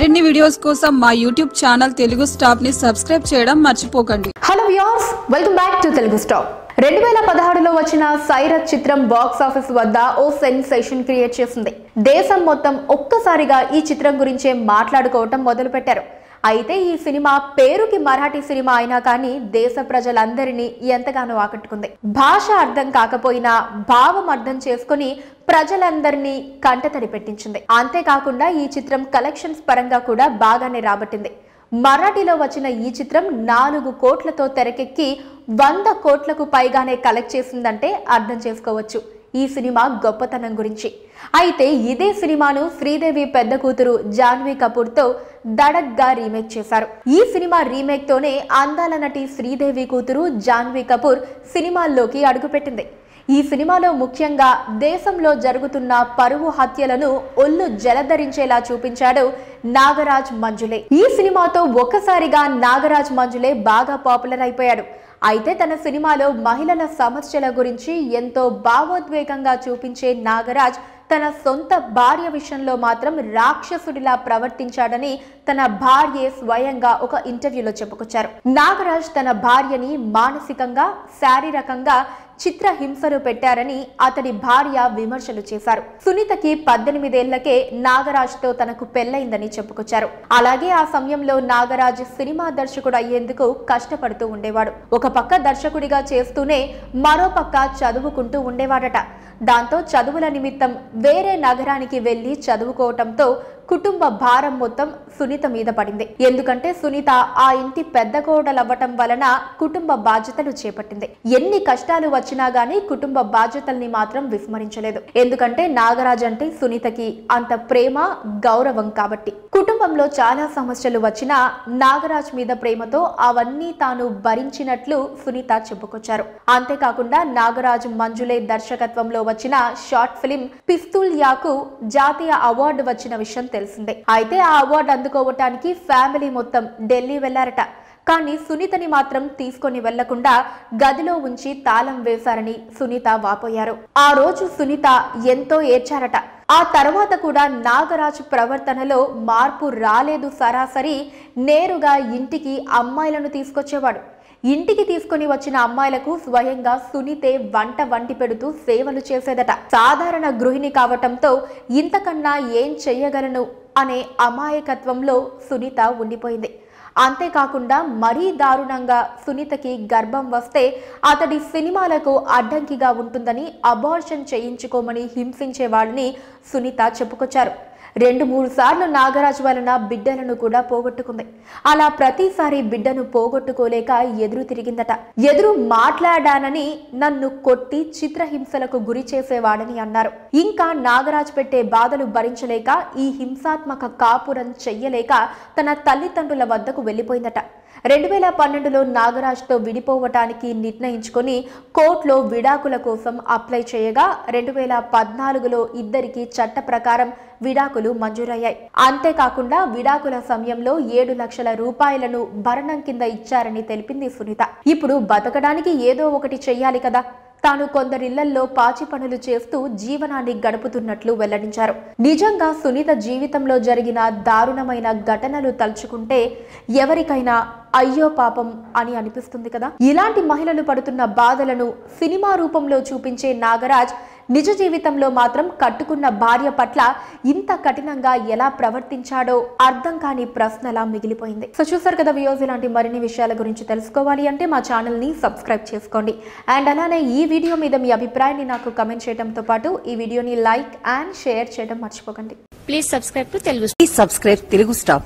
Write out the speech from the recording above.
మరిన్ని వీడియోస్ కోసం మా యూట్యూబ్ ఛానల్ తెలుగు స్టాప్ని సబ్స్క్రైబ్ చేయడం మర్చిపోకండి. Hello viewers welcome back to Telugu stop రెండు వేల పదహారులో వచ్చిన సైరత్ చిత్రం బాక్స్ ఆఫీస్ వద్ద ఓ సెన్సేషన్ క్రియేట్ చేసింది. దేశం మొత్తం ఒక్కసారిగా ఈ చిత్రం గురించే మాట్లాడుకోవటం మొదలుపెట్టారు. అయితే ఈ సినిమా పేరుకి మరాఠీ సినిమా అయినా కానీ దేశ ప్రజలందరినీ ఎంతగానో ఆకట్టుకుంది. భాష అర్థం కాకపోయినా భావం అర్థం చేసుకుని ప్రజలందరినీ కంటతడి పెట్టించింది. అంతేకాకుండా ఈ చిత్రం కలెక్షన్స్ పరంగా కూడా బాగానే రాబట్టింది. మరాఠీలో వచ్చిన ఈ చిత్రం నాలుగు కోట్లతో తెరకెక్కి వంద కోట్లకు పైగానే కలెక్ట్ చేసిందంటే అర్థం చేసుకోవచ్చు. ఈ సినిమా గొప్పతనం గురించి. అయితే ఇదే సినిమాను శ్రీదేవి పెద్ద కూతురు జాన్వీ కపూర్తో దడగ్గా రీమేక్ చేశారు. ఈ సినిమా రీమేక్ తోనే అందాల నటి శ్రీదేవి కూతురు జాన్వీ కపూర్ సినిమాల్లోకి అడుగుపెట్టింది. ఈ సినిమాలో ముఖ్యంగా దేశంలో జరుగుతున్న పరువు హత్యలను ఒళ్ళు జలధరించేలా చూపించాడు నాగరాజ్ మంజులే. ఈ సినిమాతో ఒక్కసారిగా నాగరాజ్ మంజులే బాగా పాపులర్ అయిపోయాడు. అయితే తన సినిమాలో మహిళల సమస్యల గురించి ఎంతో భావోద్వేగంగా చూపించే నాగరాజ్ తన సొంత భార్య విషయంలో మాత్రం రాక్షసుడిలా ప్రవర్తించాడని తన భార్య స్వయంగా ఒక ఇంటర్వ్యూలో చెప్పుకొచ్చారు. నాగరాజ్ తన భార్యని మానసికంగా శారీరకంగా చిత్ర హింసలు పెట్టారని అతడి భార్య విమర్శలు చేశారు. సునీతకి పద్దెనిమిదేళ్ళకే నాగరాజ్తో తనకు పెళ్ళైందని చెప్పుకొచ్చారు. అలాగే ఆ సమయంలో నాగరాజ్ సినిమా దర్శకుడు అయ్యేందుకు కష్టపడుతూ ఉండేవాడు. ఒక పక్క దర్శకుడిగా చేస్తూనే మరో పక్క చదువుకుంటూ ఉండేవాడట. దాంతో చదువుల నిమిత్తం వేరే నగరానికి వెళ్ళి చదువుకోవటంతో కుటుంబ భారం మొత్తం సునీత మీద పడింది. ఎందుకంటే సునీత ఆ ఇంటి పెద్ద కోడలవ్వటం వలన కుటుంబ బాధ్యతలు చేపట్టింది. ఎన్ని కష్టాలు వచ్చినా గానీ కుటుంబ బాధ్యతల్ని మాత్రం విస్మరించలేదు. ఎందుకంటే నాగరాజ్ అంటే సునీతకి అంత ప్రేమ గౌరవం కాబట్టి. కుటుంబంలో చాలా సమస్యలు వచ్చినా నాగరాజ్ మీద ప్రేమతో అవన్నీ తాను భరించినట్లు సునీత చెప్పుకొచ్చారు. అంతేకాకుండా నాగరాజ్ మంజులే దర్శకత్వంలో వచ్చిన షార్ట్ ఫిలిం పిస్తూల్ యాకు జాతీయ అవార్డు వచ్చిన విషయం తెలిసిందే. అయితే ఆ అవార్డు అందుకోవటానికి ఫ్యామిలీ మొత్తం ఢిల్లీ వెళ్ళారట. కానీ సునీతని మాత్రం తీసుకొని వెళ్ళకుండా గదిలో ఉంచి తాళం వేశారని సునీత వాపోయారు. ఆ రోజు సునీత ఎంతో ఏడ్చారట. ఆ తర్వాత కూడా నాగరాజు ప్రవర్తనలో మార్పు రాలేదు సరాసరి నేరుగా ఇంటికి అమ్మాయిలను తీసుకొచ్చేవాడు. ఇంటికి తీసుకొని వచ్చిన అమ్మాయిలకు స్వయంగా సునీతే వంట వంటి పెడుతూ సేవలు చేసేదట. సాధారణ గృహిణి కావటంతో ఇంతకన్నా ఏం చెయ్యగలను అనే అమాయకత్వంలో సునీత ఉండిపోయింది. అంతేకాకుండా మరీ దారుణంగా సునీతకి గర్భం వస్తే అతడి సినిమాలకు అడ్డంకిగా ఉంటుందని అబార్షన్ చేయించుకోమని హింసించేవాడిని సునీత చెప్పుకొచ్చారు. రెండు మూడు సార్లు నాగరాజు వలన బిడ్డలను కూడా పోగొట్టుకుంది. అలా ప్రతిసారి బిడ్డను పోగొట్టుకోలేక ఎదురు తిరిగిందట. ఎదురు మాట్లాడానని నన్ను కొట్టి చిత్రహింసలకు గురి చేసేవాడని అన్నారు. ఇంకా నాగరాజ్ పెట్టే బాధలు భరించలేక ఈ హింసాత్మక కాపురం చెయ్యలేక తన తల్లిదండ్రుల వద్దకు వెళ్ళిపోయిందట. రెండు వేల పన్నెండులో నాగరాజ్తో విడిపోవటానికి నిర్ణయించుకొని కోర్టులో విడాకుల కోసం అప్లై చేయగా రెండు వేల పద్నాలుగులో ఇద్దరికి చట్ట ప్రకారం విడాకులు మంజూరయ్యాయి. అంతేకాకుండా విడాకుల సమయంలో ఏడు లక్షల రూపాయలను భరణం కింద ఇచ్చారని తెలిపింది సునీత. ఇప్పుడు బతకడానికి ఏదో ఒకటి చెయ్యాలి కదా. తాను కొందరిళ్ళల్లో పాచి పనులు చేస్తూ జీవనాన్ని గడుపుతున్నట్లు వెల్లడించారు. నిజంగా సునీత జీవితంలో జరిగిన దారుణమైన ఘటనలు తలుచుకుంటే ఎవరికైనా అయ్యో పాపం అని అనిపిస్తుంది కదా? ఇలాంటి మహిళలు పడుతున్న బాధలను సినిమా రూపంలో చూపించే నాగరాజ్ నిజ జీవితంలో మాత్రం కట్టుకున్న భార్య పట్ల ఇంత కఠినంగా ఎలా ప్రవర్తించాడో అర్థం కాని ప్రశ్నలా మిగిలిపోయింది. సో చూసారు కదా వ్యూస్ ఇలాంటి మరిన్ని విషయాల గురించి తెలుసుకోవాలి అంటే మా ఛానల్ని సబ్స్క్రైబ్ చేసుకోండి. అండ్ అలానే ఈ వీడియో మీద మీ అభిప్రాయాన్ని నాకు కమెంట్ చేయడంతో పాటు ఈ వీడియోని లైక్ అండ్ షేర్ చేయడం మర్చిపోకండి. Please subscribe to Telugu Please subscribe Telugu Star.